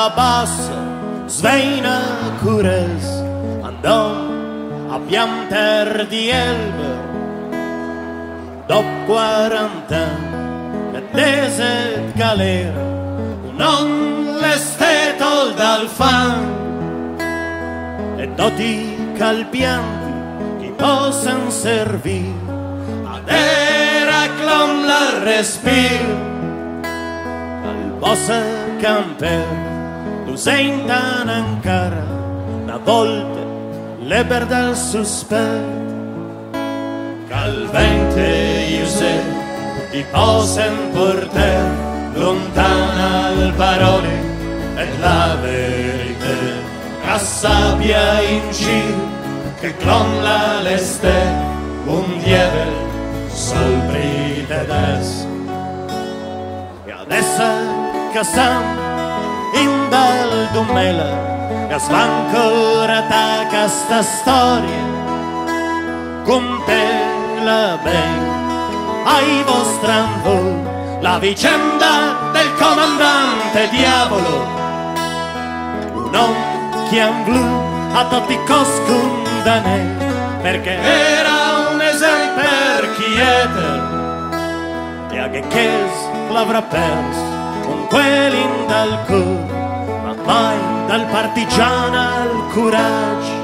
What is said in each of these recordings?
la bassa sveina cures. Andò a pianter di elbe dopo quarant'anni e deset galera non l'estetol dal fan. E doti calpianti che possan servire ad Eraclom la respiro al bossa camper tu sentan ancora una volta leber dal sospetto. Calvente io se ti possen portare lontana al parole e la verità che sappia in giro che clomla l'este un dievel solbrite des e adesso che siamo bel dumela e svancora ta sta storia. Con te la ben ai vostri voi la vicenda del comandante diavolo. Un han blu a tutti coscundane perché era un esempio per chi è e a che l'avrà perso con quell'in dal partigiano al coraggio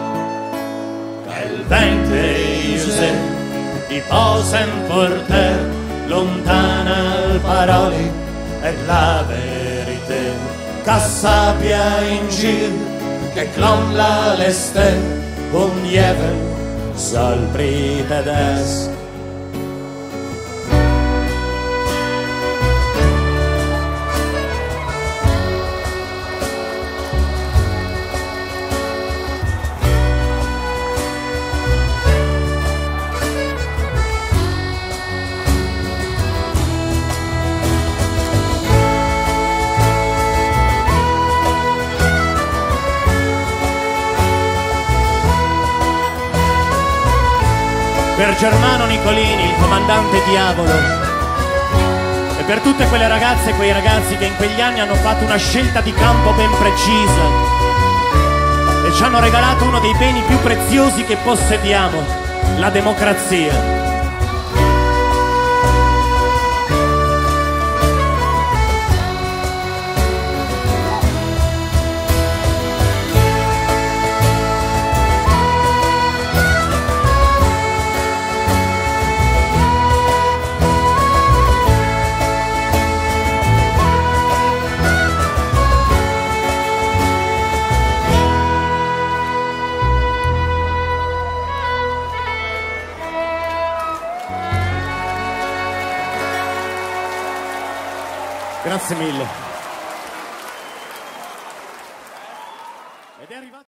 il vento io ti posen portare lontana le parole e la verità che sappia in giro che clolla le stelle un lieve sol tedesco per Germano Nicolini, il comandante diavolo, e per tutte quelle ragazze e quei ragazzi che in quegli anni hanno fatto una scelta di campo ben precisa e ci hanno regalato uno dei beni più preziosi che possediamo, la democrazia. Grazie mille.